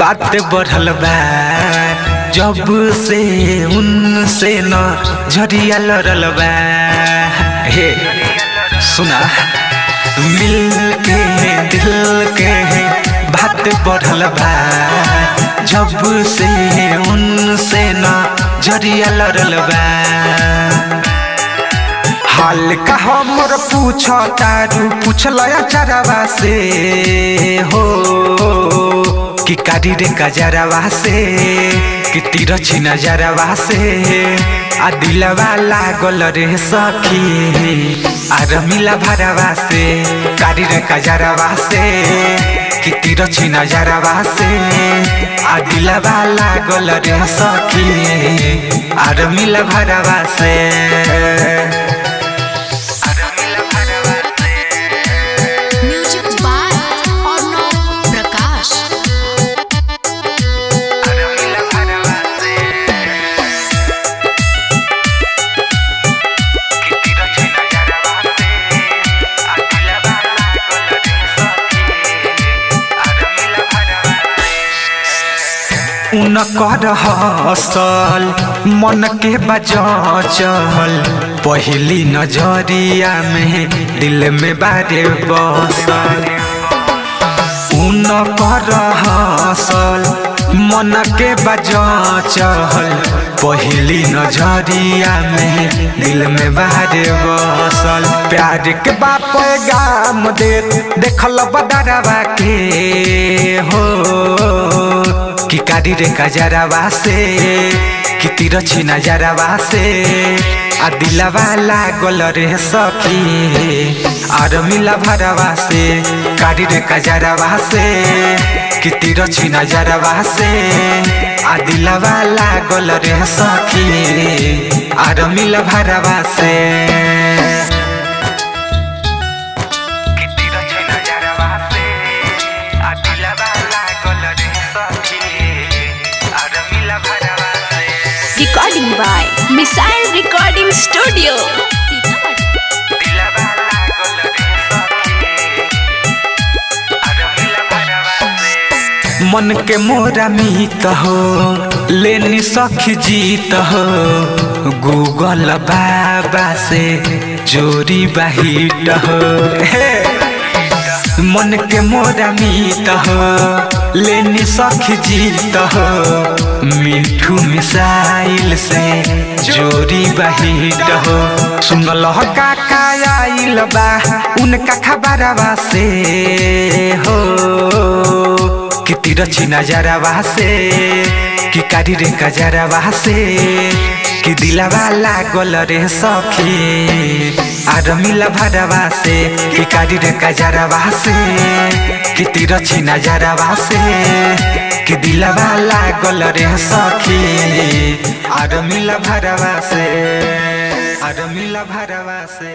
बात बढ़ल बा। जब से उनसे न झरिया लड़ल बा। हे, सुना। मिल के दिल के बात बढ़ल बा। जब से उनसे न झरिया लड़ल बा। हाल का हमर पूछ तारू पूछल चरवा से हो। कि कारी रे कजरवा से कि तीर छी नजरवा से आ दिलवा लागल रे सखी, आर मिला भरवा से कारी रे कजरवा से कि तीर छी नजरवा से आ दिलवा लागल रे सखी, आर मिला भरवा से उनकर हसल, मन के बजल पहली नज़रिया में दिल में बारे बसल। उनकर हसल, मन के बजल पहली नज़रिया में दिल में बारे बसल। प्यार के बाप गाम दे देखल बदरवा के हो। कि कारी रे कजरवा से कि तीर छी नजरवा से आ दिलवा लागल रे सखी, आर मिला भरवा से कारी रे कजरवा से कि तीर छी नजरवा से आ दिलवा लागल रे सखी, आर मिला भरवा से बाय मिसाइल रिकॉर्डिंग स्टूडियो मन के मोरा मीत हो, लेनी सखी जीत हो। गूगल बाबा से जोरी बाहिट हो। मन के मोरा मीत हो, लेनी सखी जीत हो। मिठू मिसाइल से जोरी बाहिट हो। सुनल काका आइल बा, उनका खबरवा से हो। कि तीर छी नजरवा से, कि कारी रे कजरवा से। कि दिलावा लागल रे सखी। आर मिला भरवा से कि कारी रे कजरवा से कि तीर छी नजरवा से कि दिलावा लागल रे सखी। आर मिला भरवा से आर मिला भरवा से